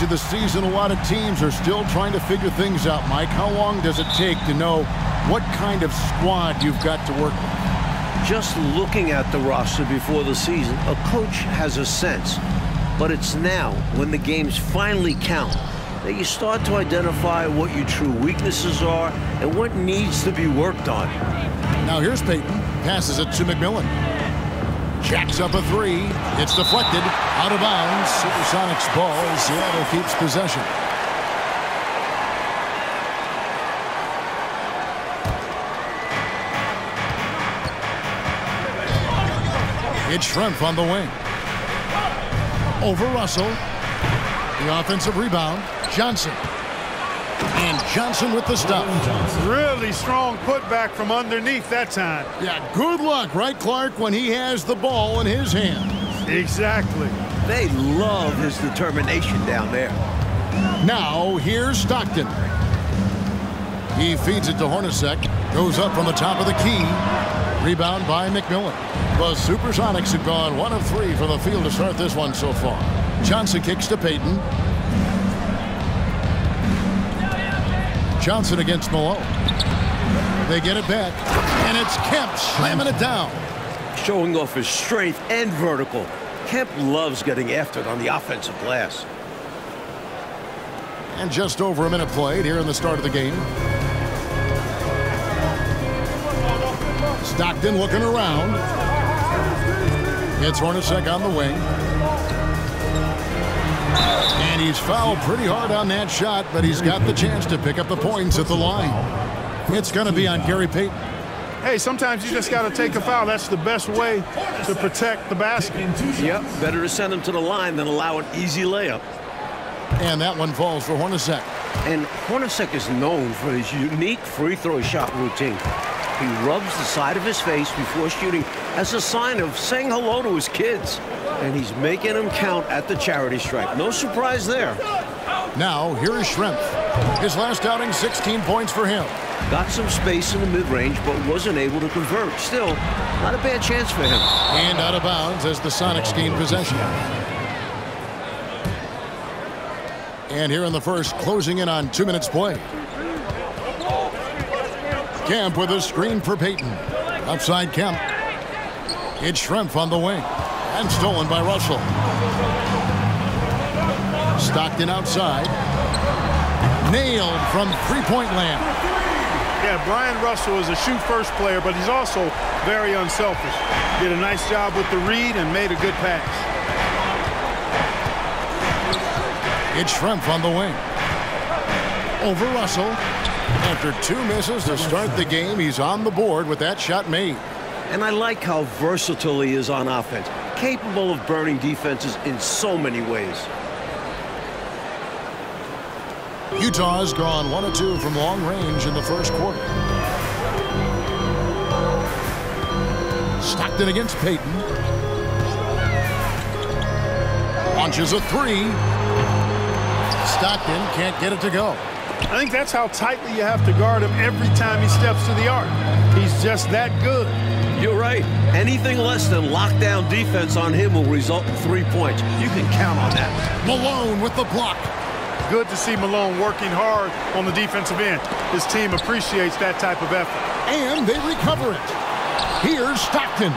stage of the season, a lot of teams are still trying to figure things out, Mike. How long does it take to know what kind of squad you've got to work with? Just looking at the roster before the season, a coach has a sense. But it's now, when the games finally count, that you start to identify what your true weaknesses are and what needs to be worked on. Now here's Payton. Passes it to McMillan. Jacks up a three. It's deflected. Out of bounds. Supersonics ball. Seattle keeps possession. It's Schrempf on the wing. Over Russell. The offensive rebound. Johnson. And Johnson with the stop. Really strong putback from underneath that time. Yeah, good luck, right, Clark, when he has the ball in his hand. Exactly. They love his determination down there. Now, here's Stockton. He feeds it to Hornacek. Goes up from the top of the key. Rebound by McMillan. The Supersonics have gone one of three from the field to start this one so far. Johnson kicks to Payton. Johnson against Malone. They get it back, and it's Kemp slamming it down. Showing off his strength and vertical. Kemp loves getting after it on the offensive glass. And just over a minute played here in the start of the game. Stockton looking around. It's Hornacek on the wing. And he's fouled pretty hard on that shot, but he's got the chance to pick up the points at the line. It's going to be on Gary Payton. Hey, sometimes you just got to take a foul. That's the best way to protect the basket. Yep, better to send him to the line than allow an easy layup. And that one falls for Hornacek. And Hornacek is known for his unique free throw shot routine. He rubs the side of his face before shooting as a sign of saying hello to his kids. And he's making them count at the charity stripe. No surprise there. Now, here is Schrempf. His last outing, 16 points for him. Got some space in the mid-range, but wasn't able to convert. Still, not a bad chance for him. And out of bounds as the Sonics gain possession. And here in the first, closing in on two minutes play. Kemp with a screen for Payton. Upside Kemp. It's Schrempf on the wing. And stolen by Russell. Stockton outside. Nailed from three-point land. Yeah, Bryon Russell is a shoot-first player, but he's also very unselfish. Did a nice job with the read and made a good pass. It's Schrempf on the wing. Over Russell. After two misses to start the game, he's on the board with that shot made. And I like how versatile he is on offense. Capable of burning defenses in so many ways. Utah's gone 1 or 2 from long range in the first quarter. Stockton against Payton. Launches a three. Stockton can't get it to go. I think that's how tightly you have to guard him every time he steps to the arc. He's just that good. You're right. Anything less than lockdown defense on him will result in three points. You can count on that. Malone with the block. Good to see Malone working hard on the defensive end. His team appreciates that type of effort. And they recover it. Here's Stockton.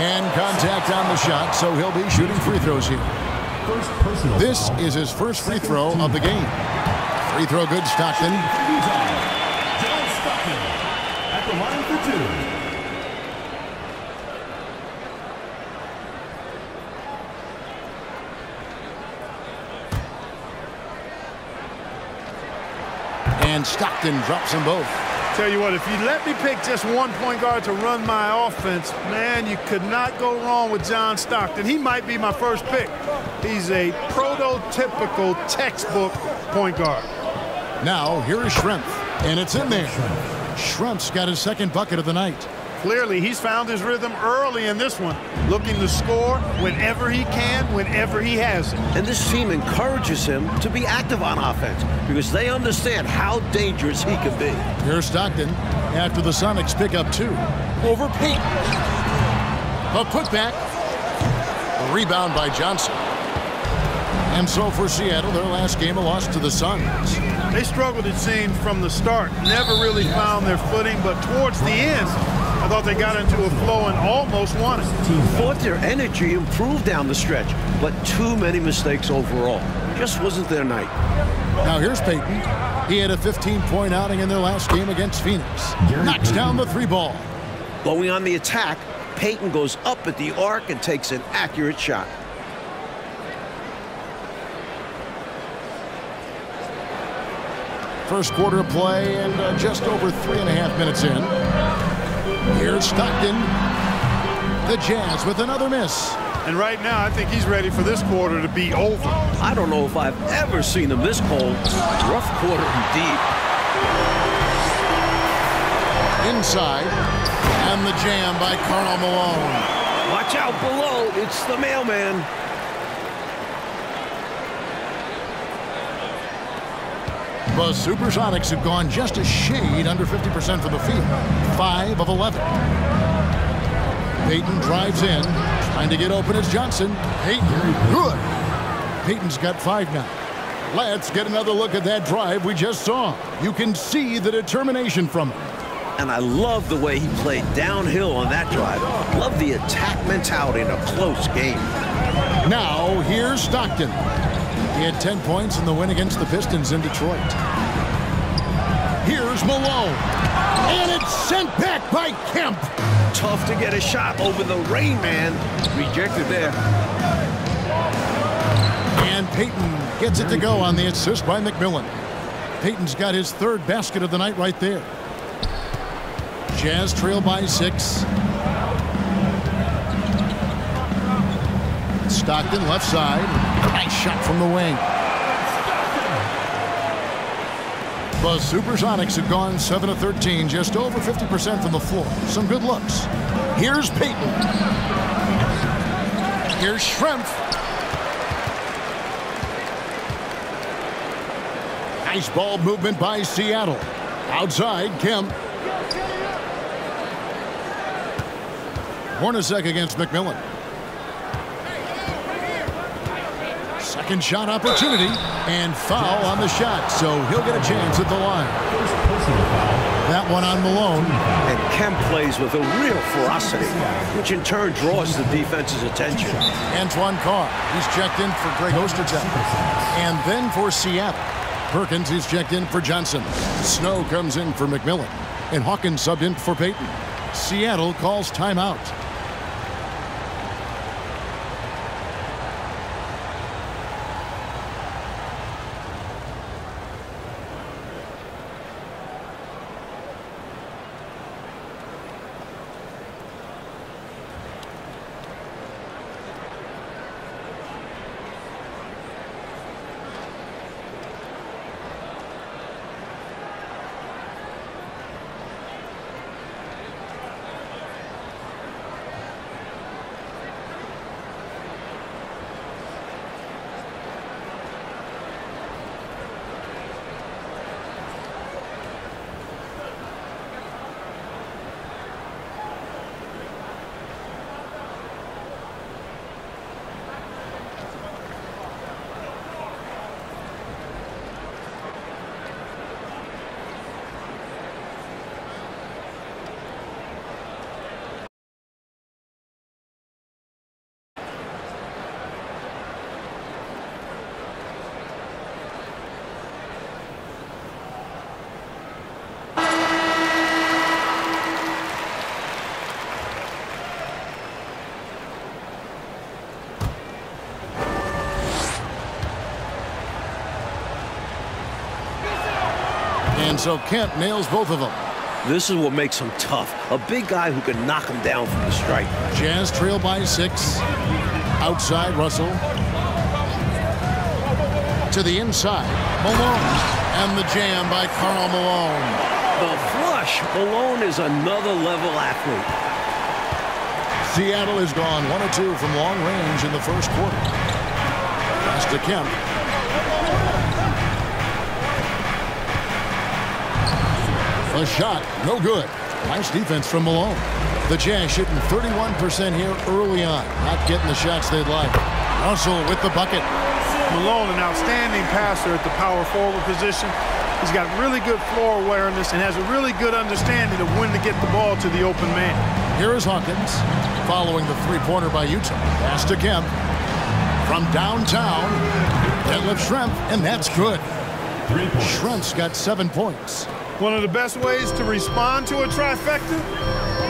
And contact on the shot, so he'll be shooting free throws here. This is his first free throw of the game. Free throw good, Stockton. John Stockton at the line for two. And Stockton drops them both. Tell you what, if you let me pick just one point guard to run my offense, man, you could not go wrong with John Stockton. He might be my first pick. He's a prototypical textbook point guard. Now, here is Schrempf, and it's in there. Schrempf's got his second bucket of the night. Clearly, he's found his rhythm early in this one, looking to score whenever he can, whenever he has it. And this team encourages him to be active on offense because they understand how dangerous he can be. Here's Stockton after the Sonics pick up two. Over Payton. The putback. A rebound by Johnson. And so for Seattle, their last game a loss to the Suns. They struggled, it seemed, from the start. Never really found their footing, but towards the end, I thought they got into a flow and almost won it. Thought their energy improved down the stretch, but too many mistakes overall. Just wasn't their night. Now here's Payton. He had a 15-point outing in their last game against Phoenix. Knocks down the three ball. Going on the attack, Payton goes up at the arc and takes an accurate shot. First quarter play and uh, just over three and a half minutes in. Here's Stockton. The Jazz with another miss. And right now, I think he's ready for this quarter to be over. I don't know if I've ever seen him this cold. Rough quarter indeed. Inside. And the jam by Karl Malone. Watch out below. It's the mailman. The Supersonics have gone just a shade under 50% for the field. 5 of 11. Payton drives in. Trying to get open is Johnson. Payton, good. Payton's got five now. Let's get another look at that drive we just saw. You can see the determination from him. And I love the way he played downhill on that drive. Love the attack mentality in a close game. Now, here's Stockton. He had 10 points in the win against the Pistons in Detroit. Here's Malone. And it's sent back by Kemp. Tough to get a shot over the rain, man. Rejected there. And Payton gets it to go on the assist by McMillan. Payton's got his third basket of the night right there. Jazz trail by six. Stockton left side. Nice shot from the wing. The Supersonics have gone 7 of 13, just over 50% from the floor. Some good looks. Here's Payton. Here's Schrempf. Nice ball movement by Seattle. Outside, Kemp. Hornacek against McMillan. Second shot opportunity and foul on the shot, so he'll get a chance at the line. That one on Malone. And Kemp plays with a real ferocity, which in turn draws the defense's attention. Antoine Carr, he's checked in for Greg Ostertag. And then for Seattle, Perkins is checked in for Johnson. Snow comes in for McMillan. And Hawkins subbed in for Payton. Seattle calls timeout. And so Kemp nails both of them. This is what makes him tough. A big guy who can knock him down from the strike. Jazz trail by six. Outside Russell. To the inside. Malone. And the jam by Karl Malone. The flush. Malone is another level athlete. Seattle has gone one or two from long range in the first quarter. Pass to Kemp. A shot, no good. Nice defense from Malone. The Jazz shooting 31% here early on. Not getting the shots they'd like. Russell with the bucket. Malone, an outstanding passer at the power forward position. He's got really good floor awareness and has a really good understanding of when to get the ball to the open man. Here is Hawkins following the three-pointer by Utah. Pass to Kemp. From downtown, Detlef Schrempf, and that's good. Schrempf's got seven points. One of the best ways to respond to a trifecta,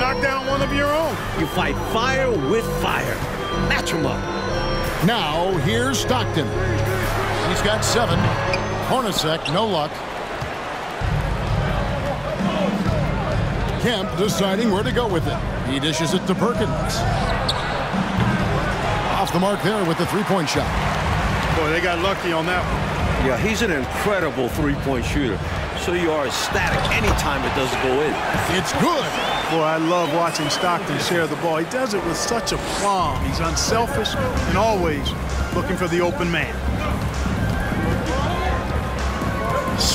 knock down one of your own. You fight fire with fire. Match 'em up. Now, here's Stockton. He's got seven. Hornacek, no luck. Kemp deciding where to go with it. He dishes it to Perkins. Off the mark there with the three-point shot. Boy, they got lucky on that one. Yeah, he's an incredible three-point shooter. So you are ecstatic anytime it doesn't go in. It's good. Boy, I love watching Stockton share the ball. He does it with such a plum. He's unselfish and always looking for the open man.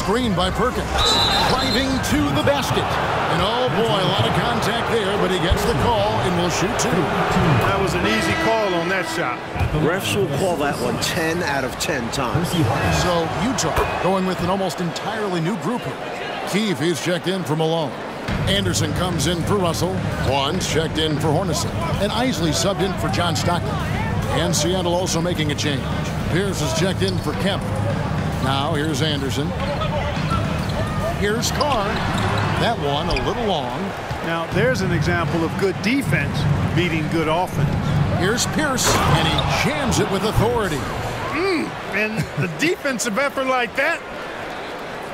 Screen by Perkins. Driving to the basket. And oh boy, a lot of contact there, but he gets the call and will shoot two. That was an easy call on that shot. Refs will call that one 10 out of 10 times. So Utah going with an almost entirely new group here. Keefe is checked in for Malone. Anderson comes in for Russell. Wands checked in for Hornacek. And Eisley subbed in for John Stockton. And Seattle also making a change. Pierce is checked in for Kemp. Now here's Anderson. Here's Carr. That one a little long. Now, there's an example of good defense beating good offense. Here's Pierce, and he jams it with authority. Mm, and the defensive effort like that,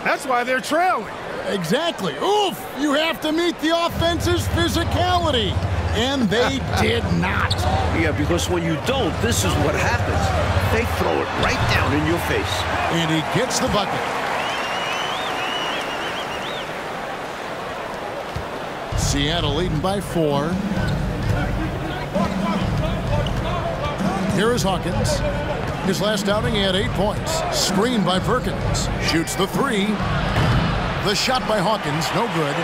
that's why they're trailing. Exactly. Oof! You have to meet the offense's physicality. And they did not. Yeah, because when you don't, this is what happens. They throw it right down in your face. And he gets the bucket. Seattle leading by four. Here is Hawkins. His last outing, he had eight points. Screened by Perkins. Shoots the three. The shot by Hawkins, no good.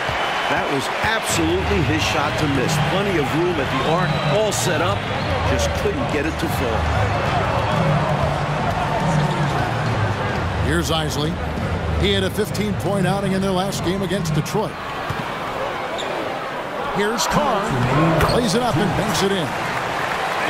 That was absolutely his shot to miss. Plenty of room at the arc, all set up. Just couldn't get it to fall. Here's Eisley. He had a 15-point outing in their last game against Detroit. Here's Carr. Plays it up and banks it in.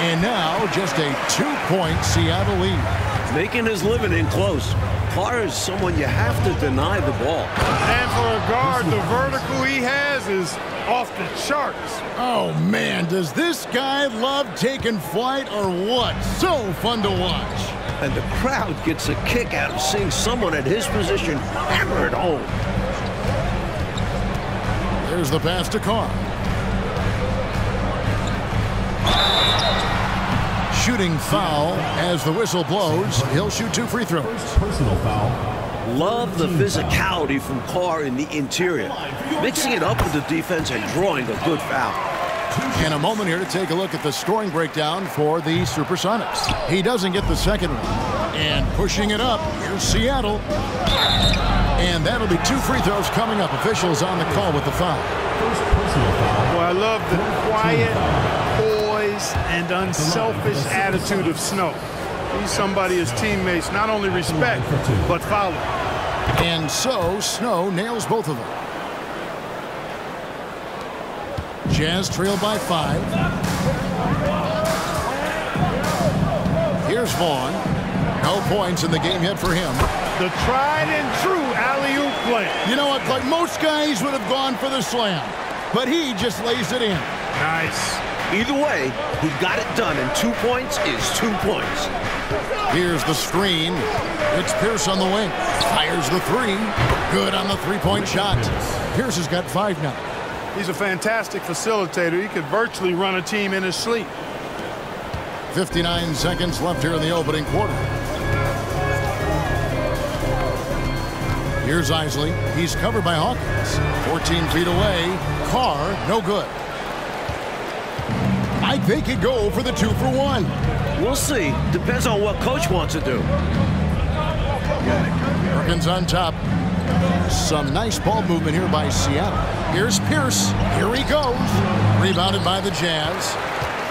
And now just a two-point Seattle lead. Making his living in close. Carr is someone you have to deny the ball. And for a guard, the vertical he has is off the charts. Oh, man, does this guy love taking flight or what? So fun to watch. And the crowd gets a kick out of seeing someone at his position hammer it home. There's the pass to Carr. Shooting foul as the whistle blows. He'll shoot two free throws. Personal foul. Love the physicality from Carr in the interior. Mixing it up with the defense and drawing a good foul. And a moment here to take a look at the scoring breakdown for the Supersonics. He doesn't get the second one. And pushing it up, here's Seattle. And that'll be two free throws coming up. Officials on the call with the foul. First personal foul. Boy, I love the quiet, poise, and unselfish attitude of Snow. He's somebody his teammates not only respect, but follow. And so Snow nails both of them. Jazz trail by five. Here's Vaughn. No points in the game yet for him. The tried and true alley-oop play. You know what? Like most guys would have gone for the slam, but he just lays it in. Nice. Either way, he got it done, and two points is two points. Here's the screen. It's Pierce on the wing. Fires the three. Good on the three-point shot. Pierce has got five now. He's a fantastic facilitator. He could virtually run a team in his sleep. 59 seconds left here in the opening quarter. Here's Eisley. He's covered by Hawkins. 14 feet away. Carr, no good. I think he'd go for the two for one. We'll see. Depends on what coach wants to do. Perkins on top. Some nice ball movement here by Seattle. Here's Pierce. Here he goes. Rebounded by the Jazz.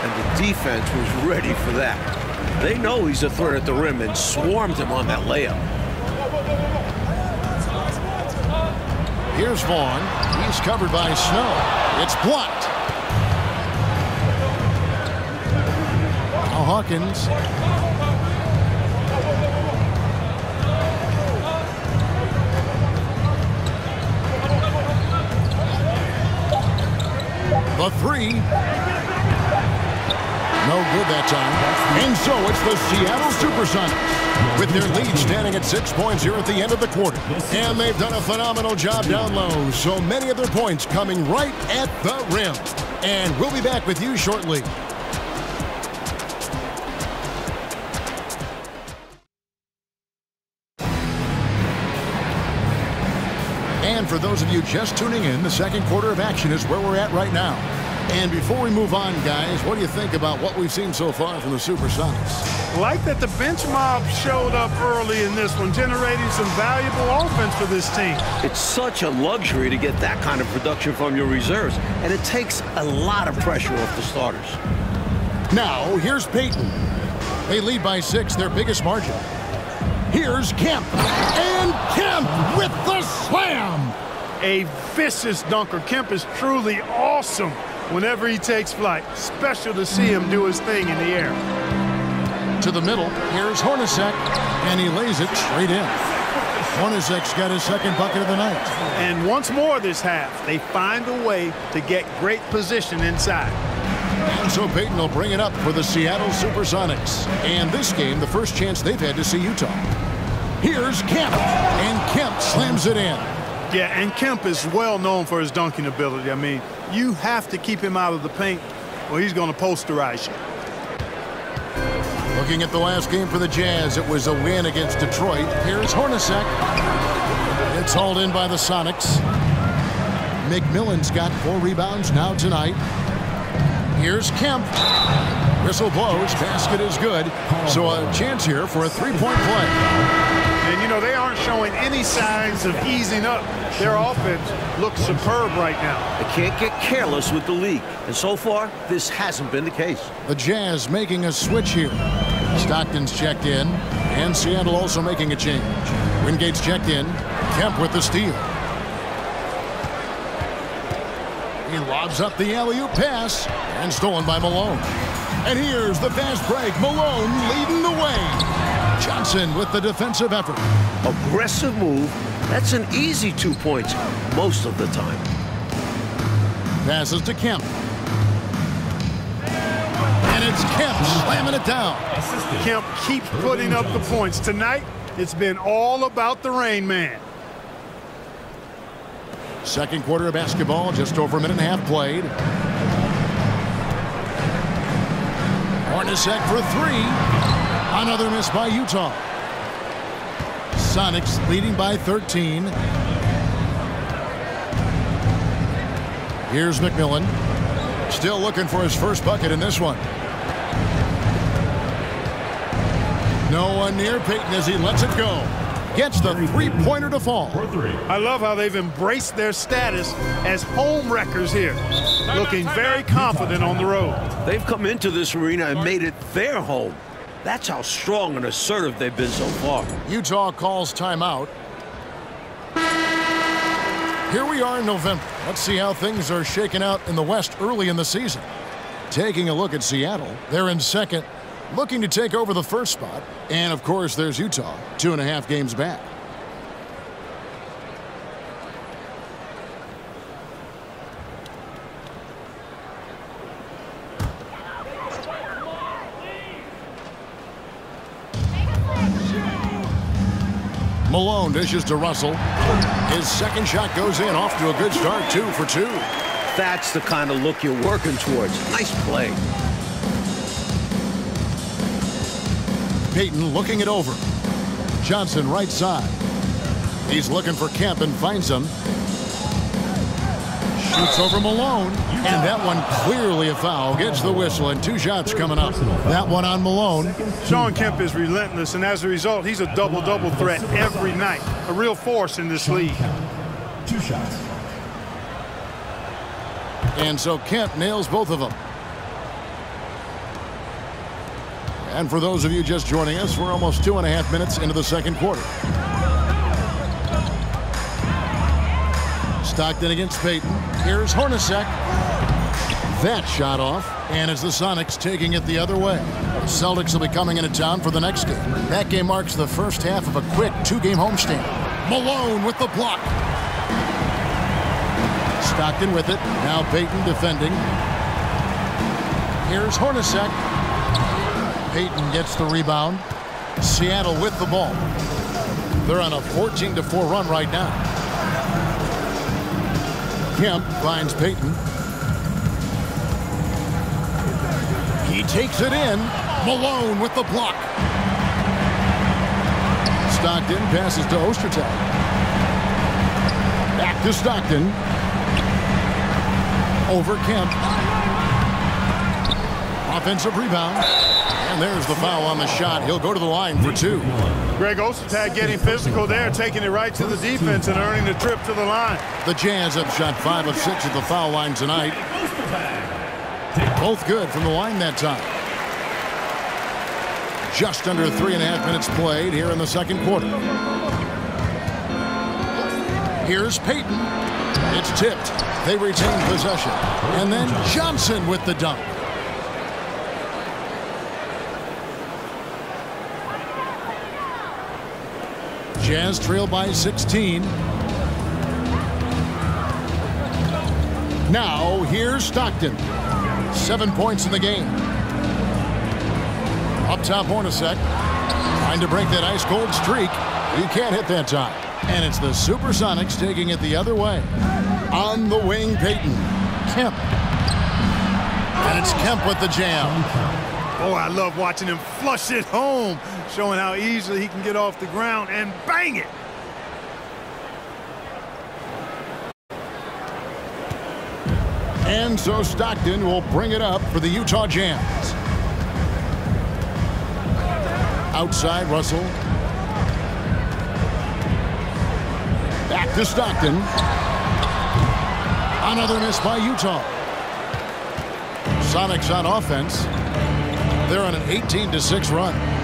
And the defense was ready for that. They know he's a threat at the rim and swarmed him on that layup. Here's Vaughn. He's covered by Snow. It's blocked. Hawkins. The three. No good that time. And so it's the Seattle Supersonics with their lead standing at six points here at the end of the quarter. And they've done a phenomenal job down low. So many of their points coming right at the rim. And we'll be back with you shortly. For those of you just tuning in, the second quarter of action is where we're at right now. And before we move on, guys, what do you think about what we've seen so far from the Supersonics? Like that the bench mob showed up early in this one, generating some valuable offense for this team. It's such a luxury to get that kind of production from your reserves, and it takes a lot of pressure off the starters. Now, here's Payton. They lead by six, their biggest margin. Here's Kemp. And Kemp with the slam. A vicious dunker. Kemp is truly awesome whenever he takes flight. Special to see him do his thing in the air. To the middle, here's Hornacek, and he lays it straight in. Hornacek's got his second bucket of the night. And once more this half, they find a way to get great position inside. And so Payton will bring it up for the Seattle Supersonics. And this game, the first chance they've had to see Utah. Here's Kemp, and Kemp slams it in. Yeah, and Kemp is well known for his dunking ability. I mean, you have to keep him out of the paint or he's going to posterize you. Looking at the last game for the Jazz, it was a win against Detroit. Here's Hornacek. It's hauled in by the Sonics. McMillan's got four rebounds now tonight. Here's Kemp. Whistle blows. Basket is good. So a chance here for a three-point play. And, you know, they aren't showing any signs of easing up. Their offense looks superb right now. They can't get careless with the league. And so far, this hasn't been the case. The Jazz making a switch here. Stockton's checked in. And Seattle also making a change. Wingate's checked in. Kemp with the steal. He lobs up the alley-oop pass. And stolen by Malone. And here's the fast break. Malone leading the way. Johnson with the defensive effort. Aggressive move. That's an easy two points most of the time. Passes to Kemp. And it's Kemp slamming it down. Kemp keeps putting up the points. Tonight, it's been all about the Reign Man. Second quarter of basketball, just over a minute and a half played. Hornacek for three. Another miss by Utah. Sonics leading by 13. Here's McMillan. Still looking for his first bucket in this one. No one near Payton as he lets it go. Gets the three-pointer to fall. I love how they've embraced their status as home wreckers here. Looking very confident on the road. They've come into this arena and made it their home. That's how strong and assertive they've been so far. Utah calls timeout. Here we are in November. Let's see how things are shaking out in the West early in the season. Taking a look at Seattle, they're in second, looking to take over the first spot. And of course, there's Utah, two and a half games back. Malone dishes to Russell. His second shot goes in, off to a good start, two for two. That's the kind of look you're working towards. Nice play. Payton looking it over. Johnson right side. He's looking for Kemp and finds him. Shoots over Malone. And that one clearly a foul. Gets the whistle and two shots coming up. That one on Malone. Shawn Kemp is relentless, and as a result, he's a double-double threat every night. A real force in this league. Two shots. And so Kemp nails both of them. And for those of you just joining us, we're almost two and a half minutes into the second quarter. Stockton against Payton. Here's Hornacek. That shot off. And it's the Sonics taking it the other way. Celtics will be coming into town for the next game. That game marks the first half of a quick two-game homestand. Malone with the block. Stockton with it. Now Payton defending. Here's Hornacek. Payton gets the rebound. Seattle with the ball. They're on a 14-4 run right now. Kemp finds Payton. He takes it in. Malone with the block. Stockton passes to Ostertag. Back to Stockton. Over Kemp. Offensive rebound. And there's the foul on the shot. He'll go to the line for two. Greg Ostertag getting physical there, taking it right to the defense and earning the trip to the line. The Jazz have shot five of six at the foul line tonight. Both good from the line that time. Just under three and a half minutes played here in the second quarter. Here's Payton. It's tipped. They retain possession. And then Johnson with the dunk. Jazz trail by 16. Now, here's Stockton. Seven points in the game. Up top, Hornacek. Trying to break that ice-cold streak. He can't hit that time. And it's the Supersonics taking it the other way. On the wing, Payton. Kemp. And it's Kemp with the jam. Oh, I love watching him flush it home, showing how easily he can get off the ground and bang it. And so Stockton will bring it up for the Utah Jazz. Outside, Russell. Back to Stockton. Another miss by Utah. Sonics on offense. They're on an 18-6 run.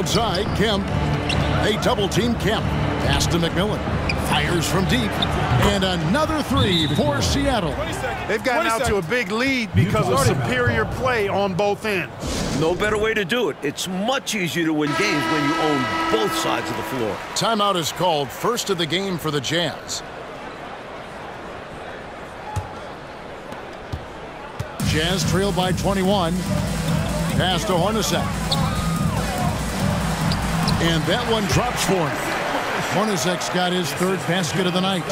Outside, Kemp. They double-team Kemp. Pass to McMillan. Fires from deep. And another three for Seattle. They've gotten out to a big lead because of superior play on both ends. No better way to do it. It's much easier to win games when you own both sides of the floor. Timeout is called first of the game for the Jazz. Jazz trail by 21. Pass to Hornacek. And that one drops for him. Hornacek's got his third basket of the night.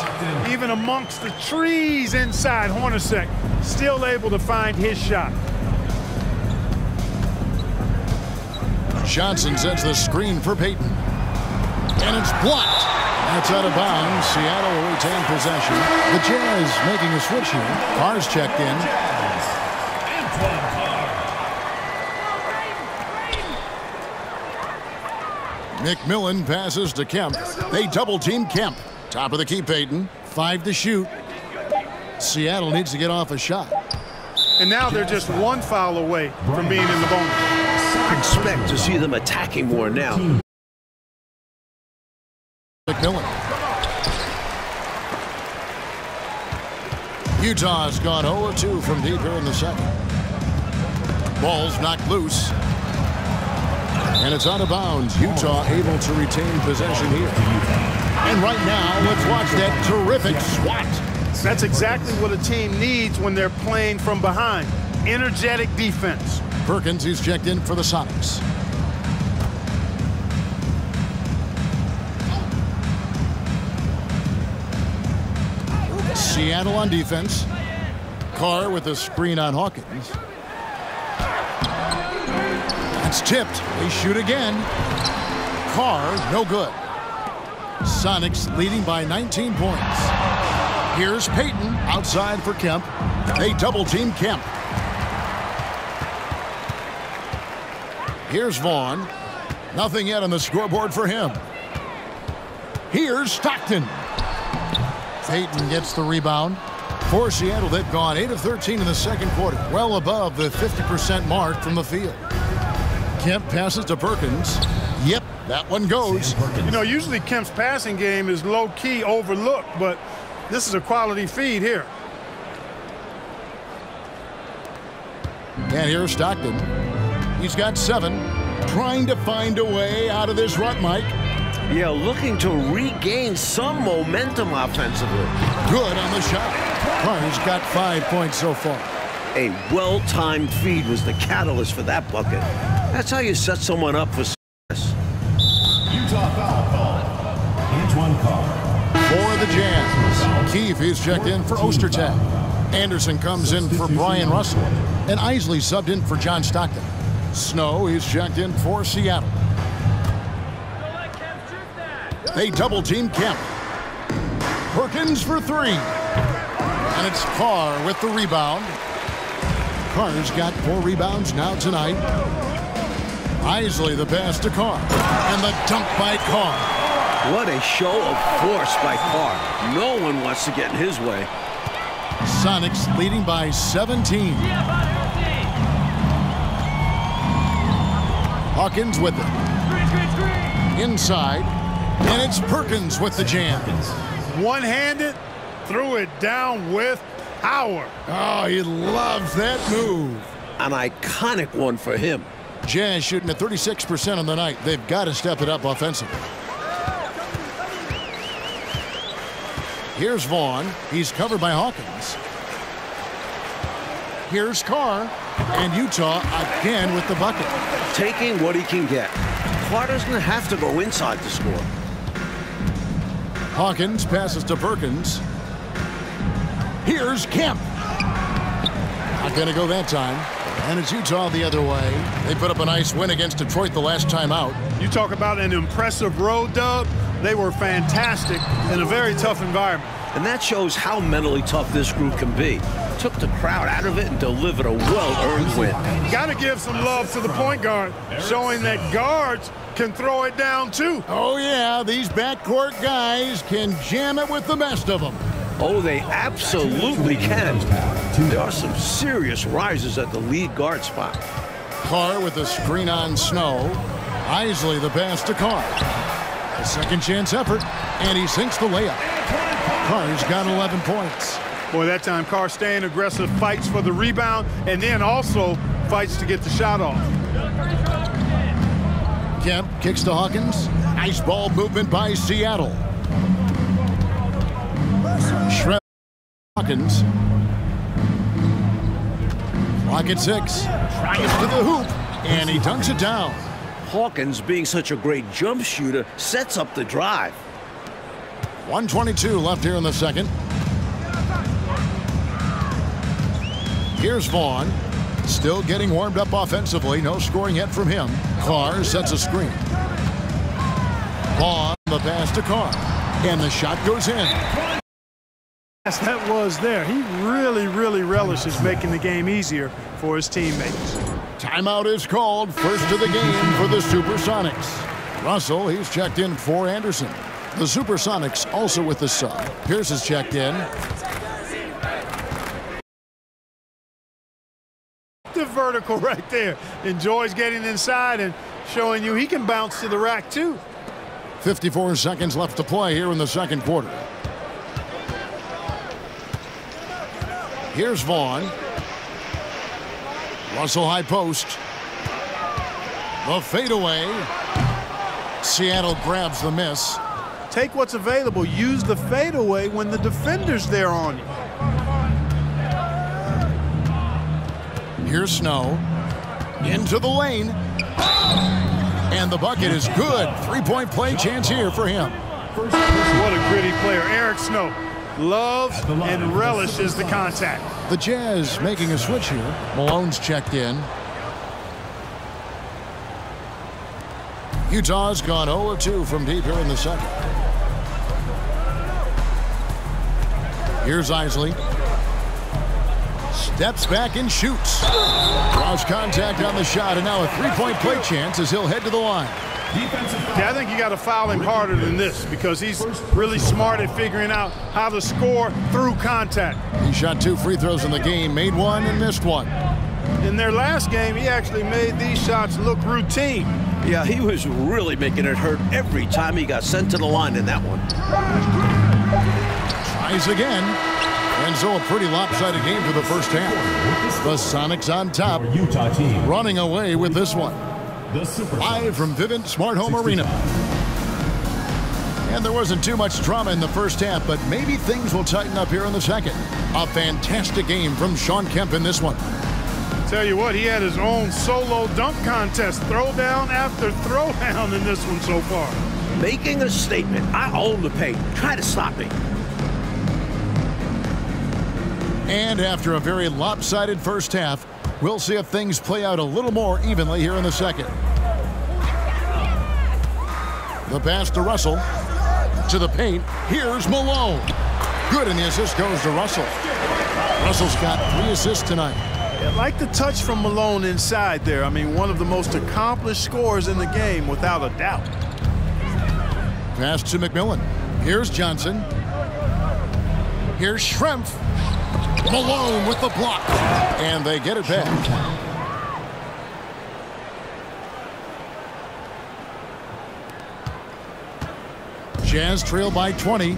Even amongst the trees inside, Hornacek still able to find his shot. Johnson sets the screen for Payton. And it's blocked. That's out of bounds. Seattle will retain possession. The Jazz making a switch here. Carr's checked in. McMillan passes to Kemp. They double team Kemp. Top of the key, Payton. Five to shoot. Seattle needs to get off a shot. And now they're just one foul away from being in the bonus. Expect to see them attacking more now. McMillan. Utah's gone 0-2 from deep here in the second. Ball's knocked loose. And it's out of bounds. Utah able to retain possession here. And right now, let's watch that terrific swat. That's exactly what a team needs when they're playing from behind. Energetic defense. Perkins, he's checked in for the Sonics. Seattle on defense. Carr with a screen on Hawkins. It's tipped. They shoot again. Carr, no good. Sonics leading by 19 points. Here's Payton outside for Kemp. They double team Kemp. Here's Vaughn. Nothing yet on the scoreboard for him. Here's Stockton. Payton gets the rebound. For Seattle, they've gone 8 of 13 in the second quarter, well above the 50% mark from the field. Kemp passes to Perkins. Yep, that one goes. You know, usually Kemp's passing game is low-key overlooked, but this is a quality feed here. And here's Stockton. He's got seven. Trying to find a way out of this rut, Mike. Yeah, looking to regain some momentum offensively. Good on the shot. Carter's got five points so far. A well-timed feed was the catalyst for that bucket. That's how you set someone up for success. Utah foul call. Antoine Carr. For the Jazz, Keefe is checked in for Ostertag. Anderson comes in for Bryon Russell. And Eisley subbed in for John Stockton. Snow is checked in for Seattle. They double team Kemp. Perkins for three. And it's Carr with the rebound. Carr's got four rebounds now tonight. Eisley the pass to Carr. And the dunk by Carr. What a show of force by Carr. No one wants to get in his way. Sonics leading by 17. Hawkins with it. Inside. And it's Perkins with the jam. One-handed, threw it down with power. Oh, he loves that move. An iconic one for him. Jazz shooting at 36% on the night. They've got to step it up offensively. Here's Vaughn. He's covered by Hawkins. Here's Carr. And Utah again with the bucket. Taking what he can get. Carr doesn't have to go inside to score. Hawkins passes to Perkins. Here's Kemp. Not going to go that time. And it's Utah the other way. They put up a nice win against Detroit the last time out. You talk about an impressive road dub. They were fantastic in a very tough environment. And that shows how mentally tough this group can be. Took the crowd out of it and delivered a well-earned win. Got to give some love to the point guard, showing that guards can throw it down too. Oh, yeah, these backcourt guys can jam it with the best of them. Oh, they absolutely can. There are some serious rises at the lead guard spot. Carr with a screen on Snow. Eisley the pass to Carr. A second chance effort, and he sinks the layup. Carr's got 11 points. Boy, that time Carr staying aggressive, fights for the rebound, and then also fights to get the shot off. Kemp kicks to Hawkins. Nice ball movement by Seattle. Hawkins. Clock at six. To the hoop, and he dunks it down. Hawkins, being such a great jump shooter, sets up the drive. 122 left here in the second. Here's Vaughn. Still getting warmed up offensively. No scoring yet from him. Carr sets a screen. Vaughn, the pass to Carr. And the shot goes in. That was there. He really, really relishes making the game easier for his teammates. Timeout is called. First of the game for the Supersonics. Russell, he's checked in for Anderson. The Supersonics also with the sub. Pierce is checked in. The vertical right there. Enjoys getting inside and showing you he can bounce to the rack too. 54 seconds left to play here in the second quarter. Here's Vaughn. Russell high post. The fadeaway. Seattle grabs the miss. Take what's available. Use the fadeaway when the defender's there on you. Here's Snow. Into the lane. And the bucket is good. Three-point play chance here for him. What a gritty player. Eric Snow loves and relishes the contact. The Jazz making a switch here. Malone's checked in. Utah's gone 0-2 from deep here in the second. Here's Eisley. Steps back and shoots. Draws contact on the shot, and now a three-point play chance as he'll head to the line. Yeah, I think you got to foul him harder than this because he's really smart at figuring out how to score through contact. He shot two free throws in the game, made one and missed one. In their last game, he actually made these shots look routine. Yeah, he was really making it hurt every time he got sent to the line in that one. Tries again. And so a pretty lopsided game for the first half. The Sonics on top, Utah team. running away with this one. The Super Live from Vivint Smart Home Arena. And there wasn't too much drama in the first half, but maybe things will tighten up here in the second. A fantastic game from Shawn Kemp in this one. Tell you what, he had his own solo dunk contest, throwdown after throwdown in this one so far. Making a statement. I own the paint. Try to stop me. And after a very lopsided first half, we'll see if things play out a little more evenly here in the second. The pass to Russell. To the paint. Here's Malone. Good, and the assist goes to Russell. Russell's got three assists tonight. I like the touch from Malone inside there. I mean, one of the most accomplished scorers in the game, without a doubt. Pass to McMillan. Here's Johnson. Here's Schrempf. Malone with the block. And they get it back. Jazz trail by 20.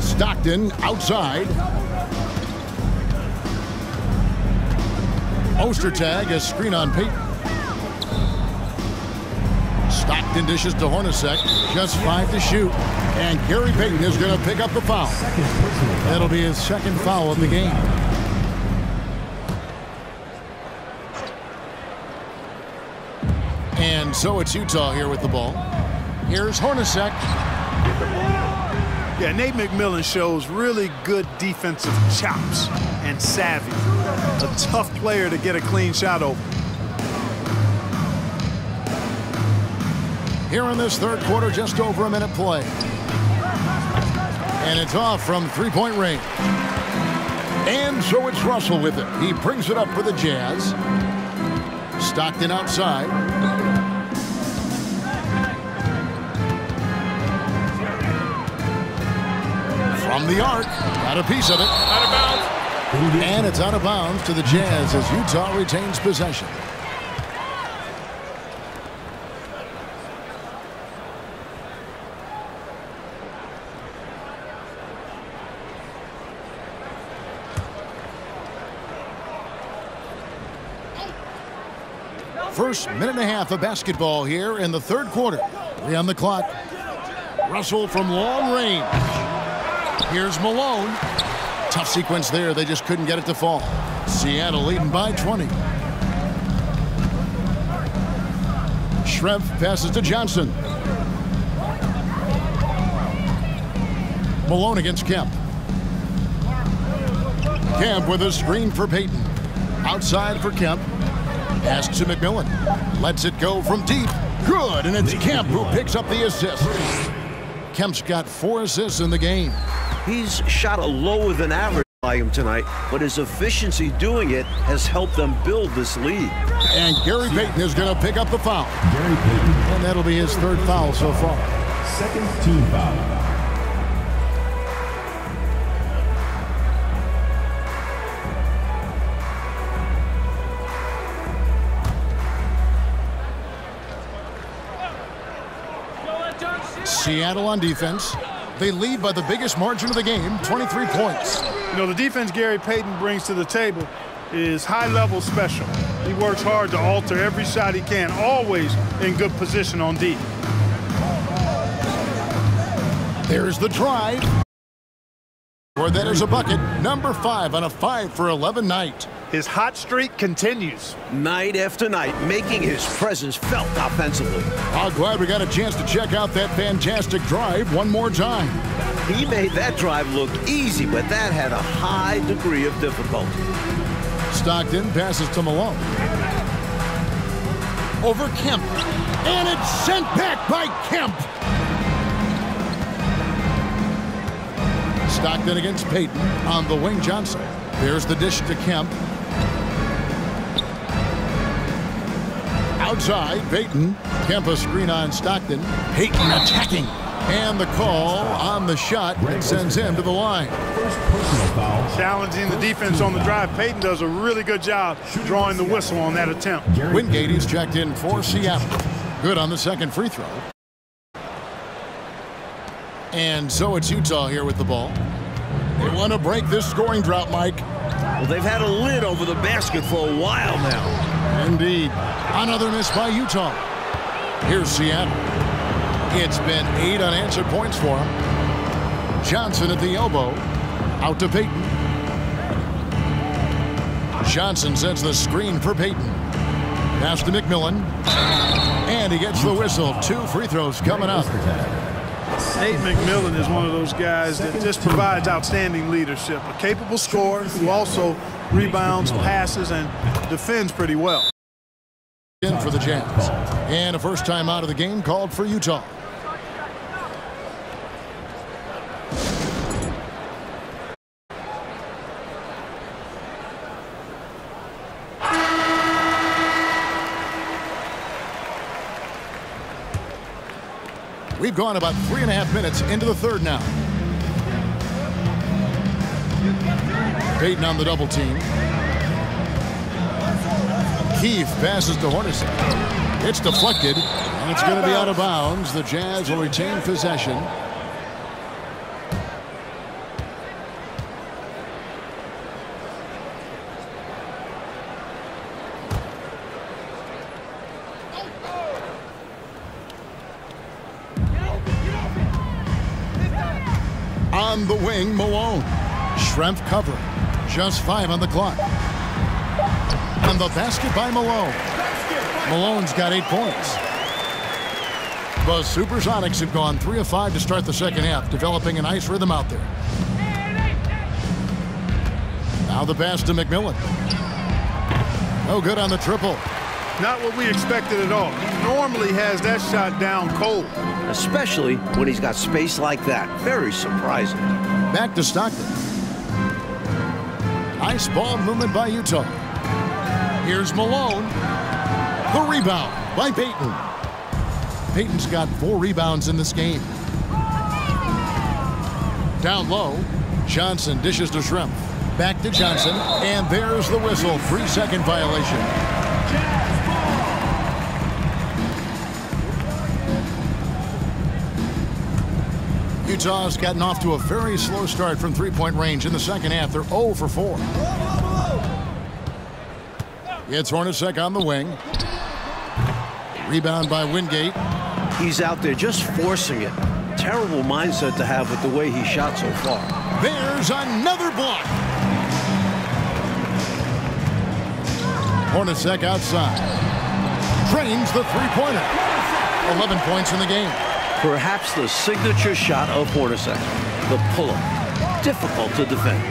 Stockton outside. Ostertag a screen on Payton. Stockton dishes to Hornacek. Just five to shoot. And Gary Payton is going to pick up the foul. That'll be his second foul of the game. And so it's Utah here with the ball. Here's Hornacek. Yeah, Nate McMillan shows really good defensive chops and savvy. A tough player to get a clean shot open. Here in this third quarter, just over a minute play. And it's off from three-point range. And so it's Russell with it. He brings it up for the Jazz. Stockton outside. From the arc, got a piece of it. Out of bounds. And it's out of bounds to the Jazz as Utah retains possession. First minute and a half of basketball here in the third quarter. Three on the clock. Russell from long range. Here's Malone. Tough sequence there. They just couldn't get it to fall. Seattle leading by 20. Schrempf passes to Johnson. Malone against Kemp. Kemp with a screen for Payton. Outside for Kemp. Pass to McMillan. Lets it go from deep. Good, and it's Kemp who picks up the assist. Kemp's got four assists in the game. He's shot a lower than average volume tonight, but his efficiency doing it has helped them build this lead. And Gary Payton is going to pick up the foul. Gary Payton. And that'll be his third foul so far. Second team foul. Seattle on defense. They lead by the biggest margin of the game, 23 points. You know, the defense Gary Payton brings to the table is high-level special. He works hard to alter every shot he can, always in good position on D. There's the drive. Or that is a bucket. Number five on a 5 for 11 night. His hot streak continues. Night after night, making his presence felt offensively. I'm glad we got a chance to check out that fantastic drive one more time. He made that drive look easy, but that had a high degree of difficulty. Stockton passes to Malone. Over Kemp. And it's sent back by Kemp. Stockton against Payton on the wing Johnson. There's the dish to Kemp. Outside, Payton. Kemp a screen on Stockton. Payton attacking. And the call on the shot that sends him to the line. First personal foul. Challenging the defense on the drive. Payton does a really good job drawing the whistle on that attempt. Wingate is checked in for Seattle. Good on the second free throw. And so it's Utah here with the ball. They want to break this scoring drought, Mike. Well, they've had a lid over the basket for a while now. Indeed. Another miss by Utah. Here's Seattle. It's been eight unanswered points for him. Johnson at the elbow. Out to Payton. Johnson sends the screen for Payton. Pass to McMillan. And he gets the whistle. Two free throws coming up. Nate McMillan is one of those guys that just provides outstanding leadership. A capable scorer who also rebounds, passes, and defends pretty well. In for the Jazz. And a first time out of the game called for Utah. We've gone about three and a half minutes into the third now. Payton on the double team. Keefe passes to Hornacek. It's deflected, and it's going to be out of bounds. The Jazz will retain possession. On the wing, Malone. Schrempf cover. Just five on the clock. And the basket by Malone. Malone's got eight points. The Supersonics have gone three of five to start the second half, developing a nice rhythm out there. Now the pass to McMillan. No good on the triple. Not what we expected at all. He normally has that shot down cold. Especially when he's got space like that. Very surprising. Back to Stockton. Nice ball movement by Utah. Here's Malone. The rebound by Payton. Payton's got four rebounds in this game. Down low, Johnson dishes to Schrempf. Back to Johnson, and there's the whistle. Three-second violation. Utah's gotten off to a very slow start from three-point range in the second half. They're 0 for 4. It's Hornacek on the wing. Rebound by Wingate. He's out there just forcing it. Terrible mindset to have with the way he shot so far. There's another block. Hornacek outside. Drains the three-pointer. 11 points in the game. Perhaps the signature shot of Hornacek. The pull-up. Difficult to defend.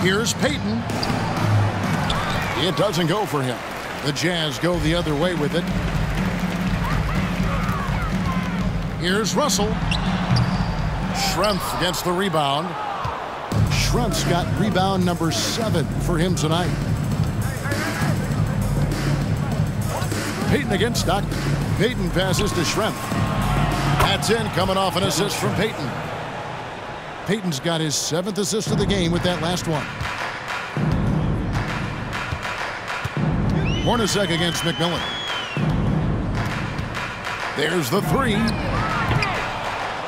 Here's Payton. It doesn't go for him. The Jazz go the other way with it. Here's Russell. Schrempf gets the rebound. Schrempf's got rebound number seven for him tonight. Payton against Stockton. Payton passes to Schrempf. That's in, coming off an assist from Payton. Payton's got his seventh assist of the game with that last one. Hornacek against McMillan. There's the three.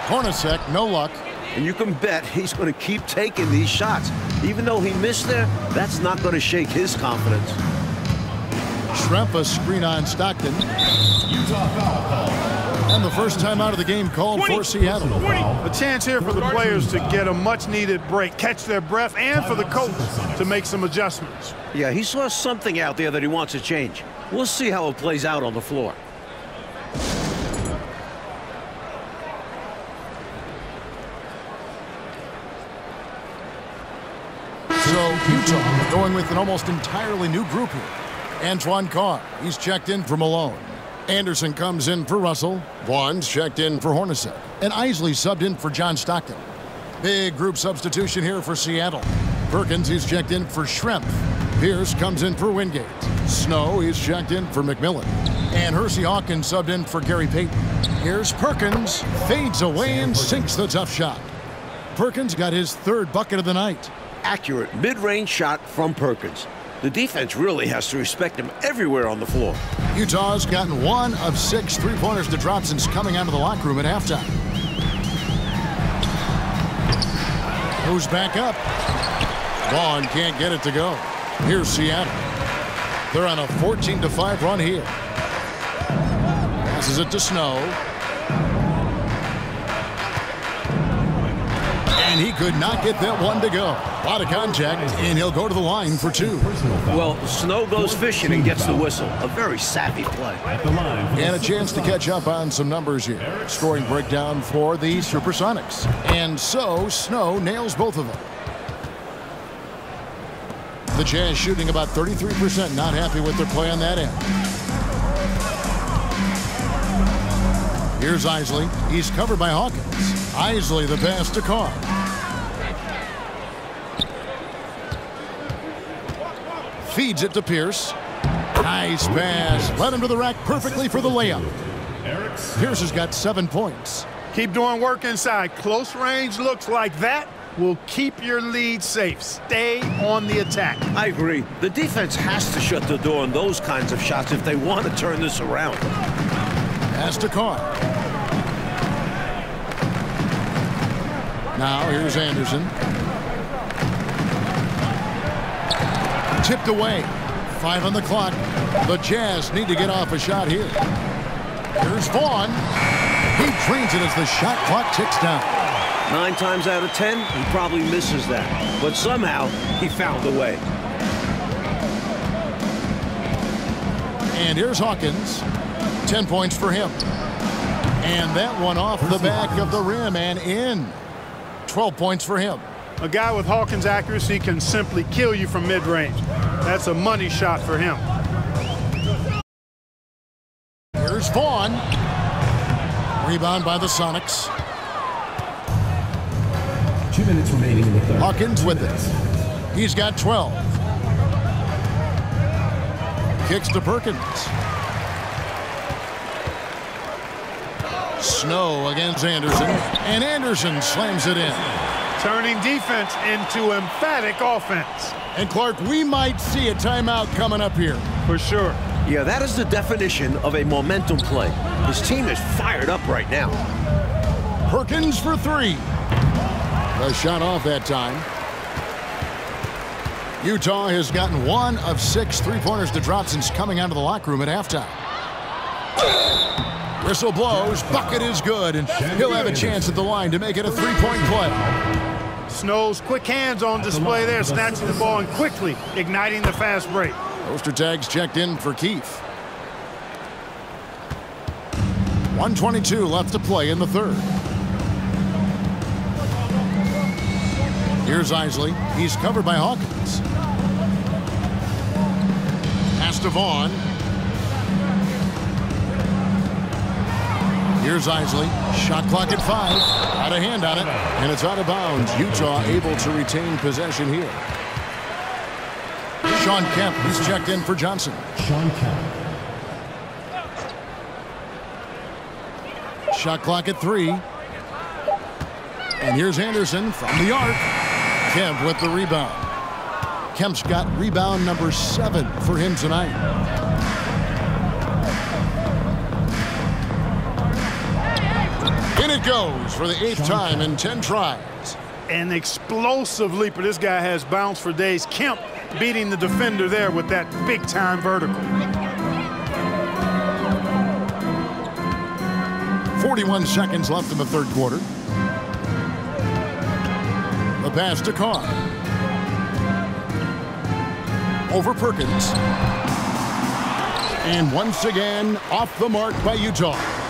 Hornacek, no luck. And you can bet he's going to keep taking these shots. Even though he missed there, that's not going to shake his confidence. Schrempf a screen on Stockton. Utah foul call. And the first time out of the game called for Seattle. A chance here for the players to get a much-needed break, catch their breath, and for the coach to make some adjustments. Yeah, he saw something out there that he wants to change. We'll see how it plays out on the floor. So Utah going with an almost entirely new group here. Antoine Carr, he's checked in for Malone. Anderson comes in for Russell. Vaughn's checked in for Hornacek. And Eisley subbed in for John Stockton. Big group substitution here for Seattle. Perkins, he's checked in for Schrempf. Pierce comes in for Wingate. Snow, he's checked in for McMillan. And Hersey Hawkins subbed in for Gary Payton. Here's Perkins, fades away and sinks the tough shot. Perkins got his third bucket of the night. Accurate mid-range shot from Perkins. The defense really has to respect him everywhere on the floor. Utah's gotten one of six three-pointers to drop since coming out of the locker room at halftime. Goes back up. Vaughn can't get it to go. Here's Seattle. They're on a 14-5 run here. Passes it to Snow. And he could not get that one to go. A lot of contact, and he'll go to the line for two. Well, Snow goes fishing and gets the whistle. A very savvy play. At the line. And a chance to catch up on some numbers here. Scoring breakdown for the Supersonics. And so, Snow nails both of them. The Jazz shooting about 33%, not happy with their play on that end. Here's Eisley. He's covered by Hawkins. Eisley the pass to Carr. Feeds it to Pierce. Nice pass. Led him to the rack perfectly for the layup. Pierce has got seven points. Keep doing work inside. Close range looks like that will keep your lead safe. Stay on the attack. I agree. The defense has to shut the door on those kinds of shots if they want to turn this around. Pass to Carr. Now here's Anderson. Tipped away. Five on the clock. The Jazz need to get off a shot here. Here's Vaughn. He drains it as the shot clock ticks down. Nine times out of ten, he probably misses that. But somehow, he found a way. And here's Hawkins. 10 points for him. And that one off the back of the rim and in. 12 points for him. A guy with Hawkins' accuracy can simply kill you from mid-range. That's a money shot for him. Here's Vaughn. Rebound by the Sonics. Two minutes remaining in the third. Hawkins with it. He's got 12. Kicks to Perkins. Snow against Anderson. And Anderson slams it in. Turning defense into emphatic offense. And Clark, we might see a timeout coming up here. For sure. Yeah, that is the definition of a momentum play. His team is fired up right now. Perkins for three. A shot off that time. Utah has gotten one of six three-pointers to drop since coming out of the locker room at halftime. Whistle blows, bucket is good, and he'll have a chance at the line to make it a three-point play. Snow's quick hands on display there, snatching the ball and quickly igniting the fast break. Ostertag's checked in for Keefe. 122 left to play in the third. Here's Eisley. He's covered by Hawkins. Pass to Vaughn. Here's Eisley. Shot clock at five. Out of hand on it. And it's out of bounds. Utah able to retain possession here. Shawn Kemp, he's checked in for Johnson. Shawn Kemp. Shot clock at three. And here's Anderson from the arc. Kemp with the rebound. Kemp's got rebound number seven for him tonight. Goes for the eighth time in 10 tries. An explosive leaper. This guy has bounce for days. Kemp beating the defender there with that big-time vertical. 41 seconds left in the third quarter. The pass to Carr. Over Perkins. And once again, off the mark by Utah.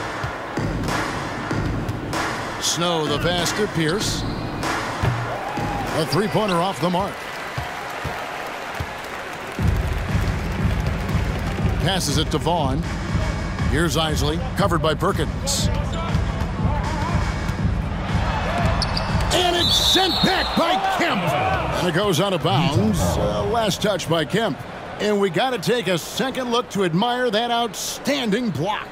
Snow, the to Pierce. A three-pointer off the mark. Passes it to Vaughn. Here's Eisley, covered by Perkins. And it's sent back by Kemp. And it goes out of bounds. Uh, last touch by Kemp. And we got to take a second look to admire that outstanding block.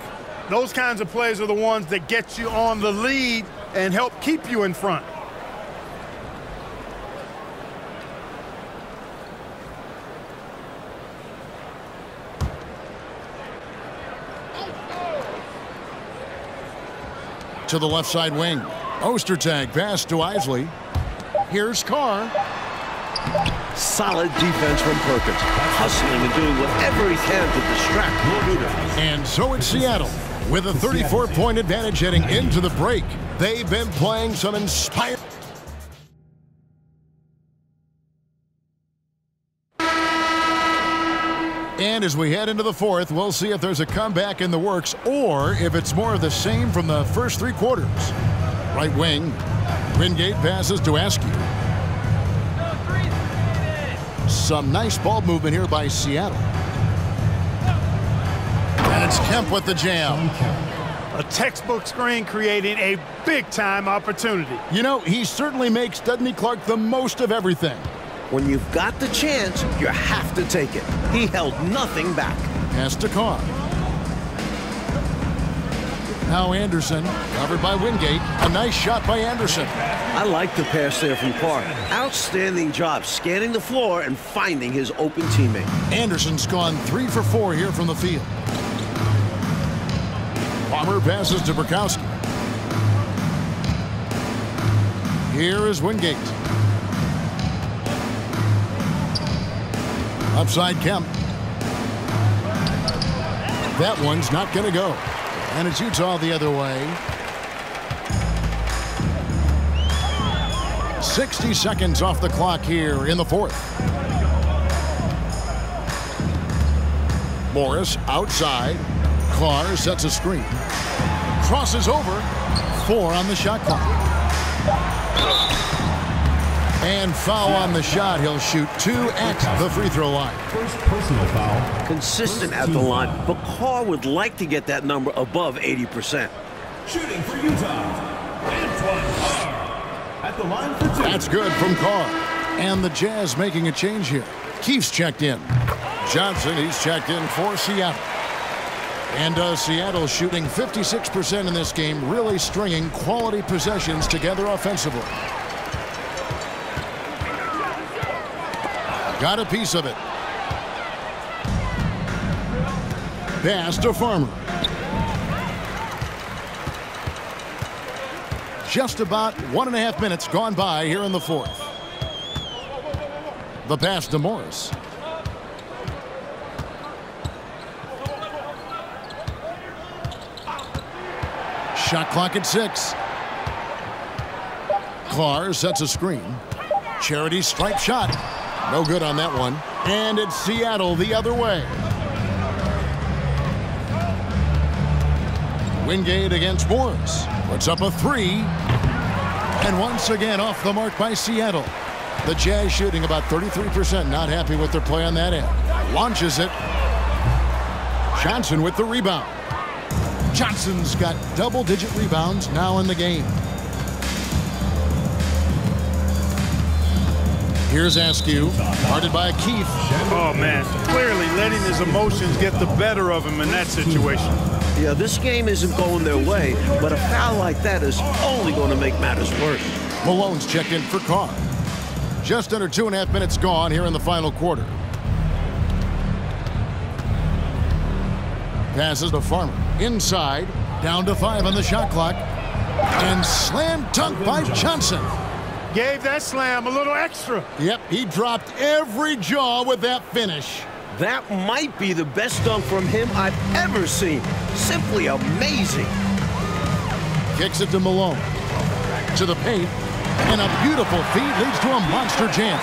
Those kinds of plays are the ones that get you on the lead and help keep you in front. To the left side wing. Ostertag pass to Eisley. Here's Carr. Solid defense from Perkins. Hustling and doing whatever he can to distract Luda. And so it's Seattle with a 34-point advantage heading into the break. They've been playing some inspired. And as we head into the fourth, we'll see if there's a comeback in the works or if it's more of the same from the first three quarters. Right wing, Wingate passes to Askew. Some nice ball movement here by Seattle. And it's Kemp with the jam. A textbook screen creating a big-time opportunity. You know, he certainly makes, doesn't he, Clark, the most of everything. When you've got the chance, you have to take it. He held nothing back. Pass to Carr. Now Anderson, covered by Wingate. A nice shot by Anderson. I like the pass there from Carr. Outstanding job scanning the floor and finding his open teammate. Anderson's gone three for four here from the field. Palmer passes to Brickowski. Here is Wingate. Upside Kemp. That one's not going to go. And it's Utah the other way. 60 seconds off the clock here in the fourth. Morris outside. Clark sets a screen. Crosses over. Four on the shot clock. And foul on the shot. He'll shoot two at the free throw line. First personal foul. Consistent at the line, but Carr would like to get that number above 80%. Shooting for Utah. Antoine Carr. At the line for two. That's good from Carr. And the Jazz making a change here. Keefe's checked in. Johnson, he's checked in for Seattle. And uh, Seattle shooting 56% in this game, really stringing quality possessions together offensively. Got a piece of it. Pass to Farmer. Just about one and a half minutes gone by here in the fourth. The pass to Morris. Shot clock at six. Clark sets a screen. Charity stripe shot. No good on that one. And it's Seattle the other way. Wingate against Morris. Puts up a three. And once again off the mark by Seattle. The Jazz shooting about 33%. Not happy with their play on that end. Launches it. Johnson with the rebound. Johnson's got double-digit rebounds now in the game. Here's Askew, guarded by Keefe. Oh, man. Clearly letting his emotions get the better of him in that situation. Yeah, this game isn't going their way, but a foul like that is only going to make matters worse. Malone's checked in for Carr. Just under two and a half minutes gone here in the final quarter. Passes to Farmer. Inside. Down to five on the shot clock. And slam dunk by Johnson. Gave that slam a little extra. Yep, he dropped every jaw with that finish. That might be the best dunk from him I've ever seen. Simply amazing. Kicks it to Malone. To the paint. And a beautiful feed leads to a monster jam.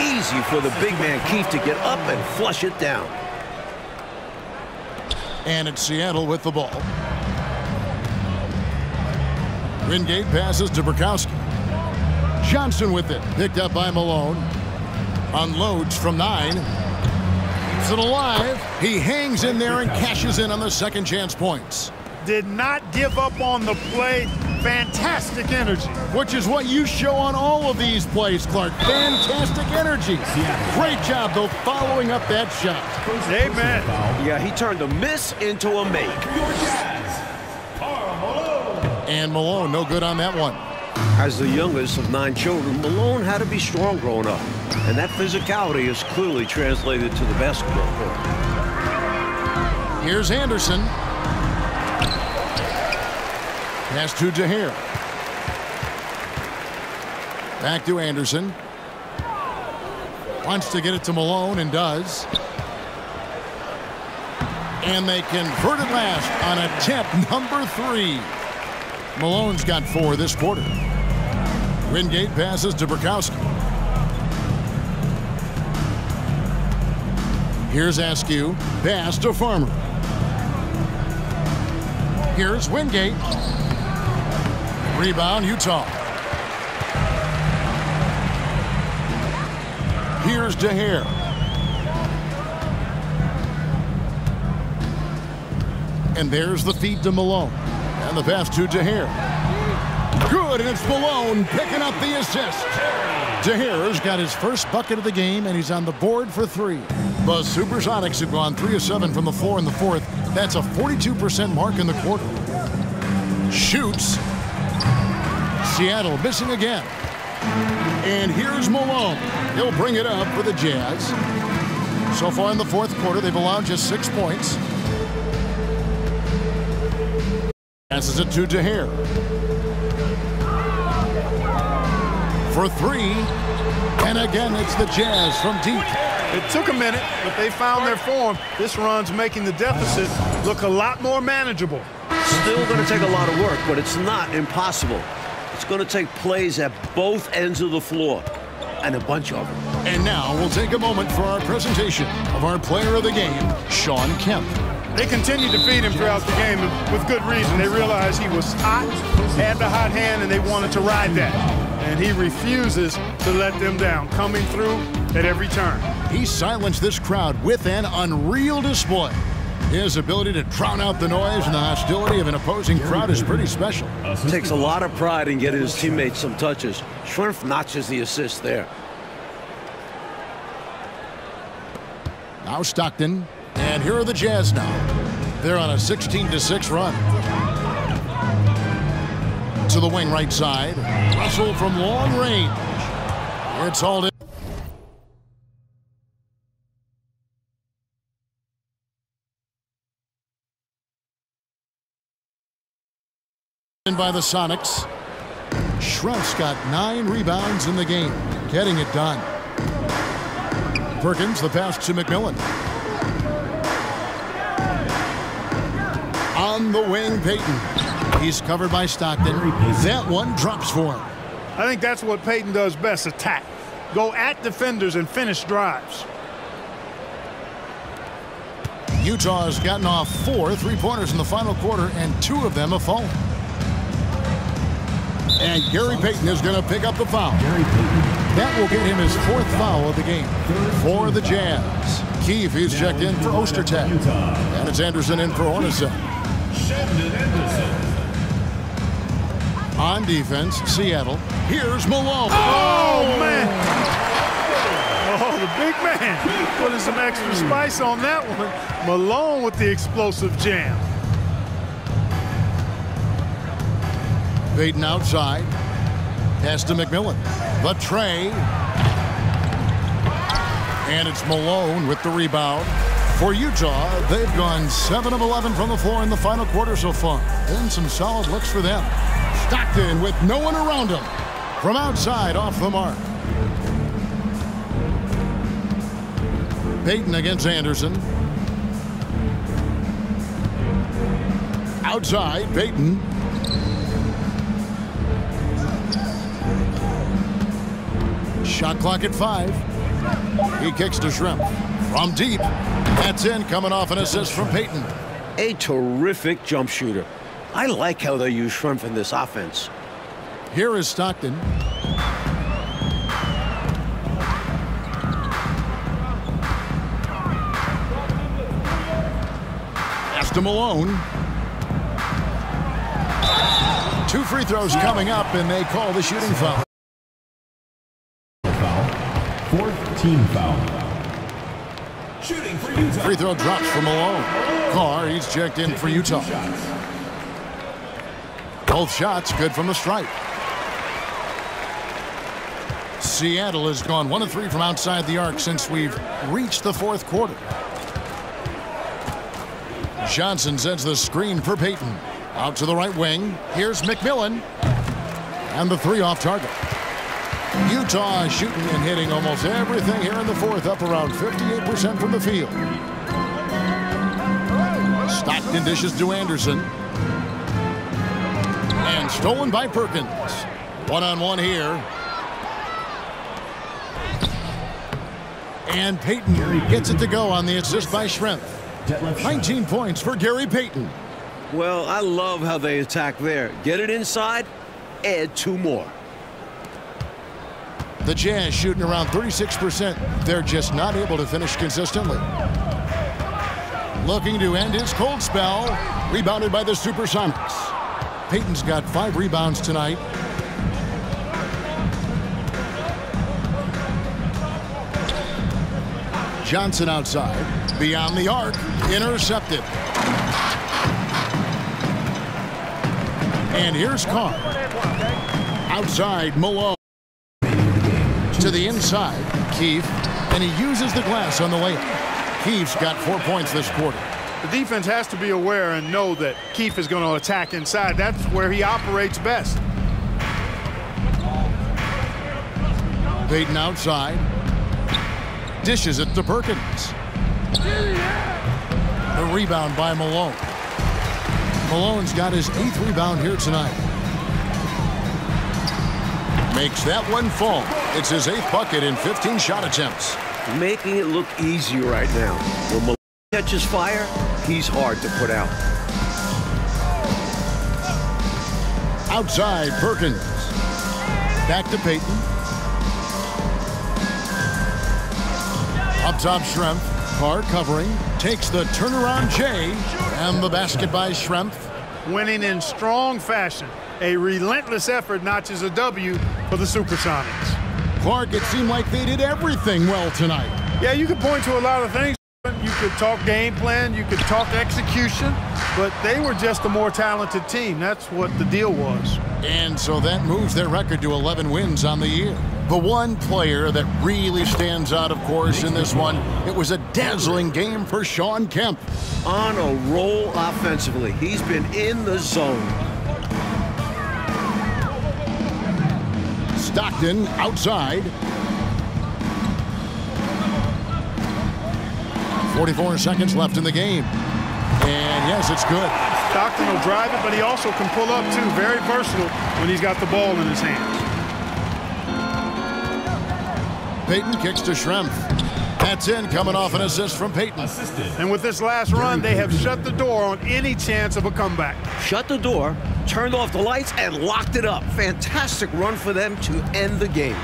Easy for the big man Keefe to get up and flush it down. And it's Seattle with the ball. Wingate passes to Brickowski. Johnson with it. Picked up by Malone. Unloads from nine. Keeps it alive. He hangs in there and cashes in on the second chance points. Did not give up on the play. Fantastic energy. Which is what you show on all of these plays, Clark. Fantastic energy. Great job, though, following up that shot. Amen. Yeah, he turned a miss into a make. And Malone, no good on that one. As the youngest of nine children, Malone had to be strong growing up. And that physicality is clearly translated to the basketball court. Here's Anderson. Pass to Jaher. Back to Anderson. Wants to get it to Malone and does. And they convert it last on attempt number three. Malone's got four this quarter. Wingate passes to Brickowski. Here's Askew. Pass to Farmer. Here's Wingate. Rebound, Utah. Here's Daher. And there's the feed to Malone. And the pass to Daher. Good, and it's Malone picking up the assist. Daher's got his first bucket of the game, and he's on the board for three. The Supersonics have gone 3 of 7 from the floor in the fourth. That's a 42% mark in the quarter. Shoots. Seattle missing again. And here's Malone. He'll bring it up for the Jazz. So far in the fourth quarter, they've allowed just six points. Passes it to Daher. For three. And again, it's the Jazz from deep. It took a minute, but they found their form. This run's making the deficit look a lot more manageable. Still going to take a lot of work, but it's not impossible. It's going to take plays at both ends of the floor, and a bunch of them. And now we'll take a moment for our presentation of our player of the game, Shawn Kemp. They continued to feed him throughout the game with good reason. They realized he was hot, had the hot hand, and they wanted to ride that. And he refuses to let them down, coming through at every turn. He silenced this crowd with an unreal display. His ability to drown out the noise and the hostility of an opposing crowd is pretty special. Takes a lot of pride in getting his teammates some touches. Schrempf notches the assist there. Now Stockton. And here are the Jazz now. They're on a 16-6 run. To the wing right side. Russell from long range. It's hauled in. By the Sonics. Schrempf's got nine rebounds in the game, getting it done. Perkins, the pass to McMillan. On the wing, Payton. He's covered by Stockton. That one drops for him. I think that's what Payton does best, attack. Go at defenders and finish drives. Utah has gotten off four three-pointers in the final quarter, and two of them have fallen. And Gary Payton is going to pick up the foul. That will get him his fourth foul of the game for the Jazz. Keefe is checked in for Ostertag. And it's Anderson in for Hornacek. On defense, Seattle. Here's Malone. Oh, oh, man. Oh, the big man putting some extra spice on that one. Malone with the explosive jam. Payton outside. Pass to McMillan. The tray. And it's Malone with the rebound. For Utah, they've gone 7 of 11 from the floor in the final quarter so far. And some solid looks for them. Stockton with no one around him. From outside, off the mark. Payton against Anderson. Outside, Payton. Shot clock at five. He kicks to Schrempf. From deep. That's in, coming off an assist from Payton. A terrific jump shooter. I like how they use Schrempf in this offense. Here is Stockton. Pass to Malone. Two free throws coming up, and they call the shooting foul. Foul. Team foul. Shooting for Utah. Free throw drops for Malone. Carr, he's checked in for Utah. Shots. Both shots good from the stripe. Seattle has gone one of three from outside the arc since we've reached the fourth quarter. Johnson sends the screen for Payton. Out to the right wing. Here's McMillan. And the three off target. Utah shooting and hitting almost everything here in the fourth, up around 58% from the field. Stockton dishes to Anderson. And stolen by Perkins. One on one here. And Payton gets it to go on the assist by Schrempf. 19 points for Gary Payton. Well, I love how they attack there. Get it inside, add two more. The Jazz shooting around 36%. They're just not able to finish consistently. Looking to end his cold spell. Rebounded by the Supersonics. Payton's got five rebounds tonight. Johnson outside. Beyond the arc. Intercepted. And here's Carr. Outside, Malone. To the inside, Keefe. And he uses the glass on the layup. Keefe's got four points this quarter. The defense has to be aware and know that Keefe is going to attack inside. That's where he operates best. Payton outside. Dishes it to Perkins. The rebound by Malone. Malone's got his eighth rebound here tonight. Makes that one fall. It's his eighth bucket in 15 shot attempts. Making it look easy right now. When Malone catches fire, he's hard to put out. Outside, Perkins. Back to Payton. Up top, Schrempf. Carr covering. Takes the turnaround J. And the basket by Schrempf. Winning in strong fashion. A relentless effort notches a W for the Supersonics. Clark, it seemed like they did everything well tonight. Yeah, you could point to a lot of things. You could talk game plan, you could talk execution, but they were just a more talented team. That's what the deal was. And so that moves their record to 11 wins on the year. The one player that really stands out, of course, in this one, it was a dazzling game for Shawn Kemp. On a roll offensively. He's been in the zone. Stockton outside. 44 seconds left in the game. And yes, it's good. Stockton will drive it, but he also can pull up too. Very versatile when he's got the ball in his hands. Payton kicks to Schrempf. That's in, coming off an assist from Payton. Assisted. And with this last run, they have shut the door on any chance of a comeback. Shut the door, turned off the lights, and locked it up. Fantastic run for them to end the game.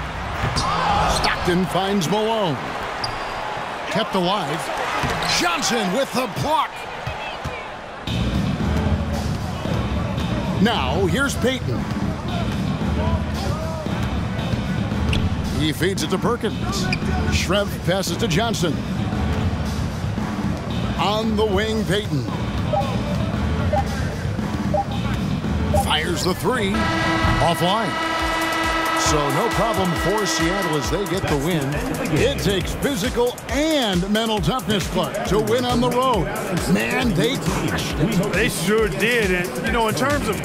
Stockton finds Malone. Kept alive. Johnson with the block. Now, here's Payton. He feeds it to Perkins. Schrempf passes to Johnson. On the wing, Payton. Fires the three. Offline. So no problem for Seattle as they get the win. It takes physical and mental toughness, Clark, to win on the road. Man, they crushed it. They sure did. And, you know, in terms of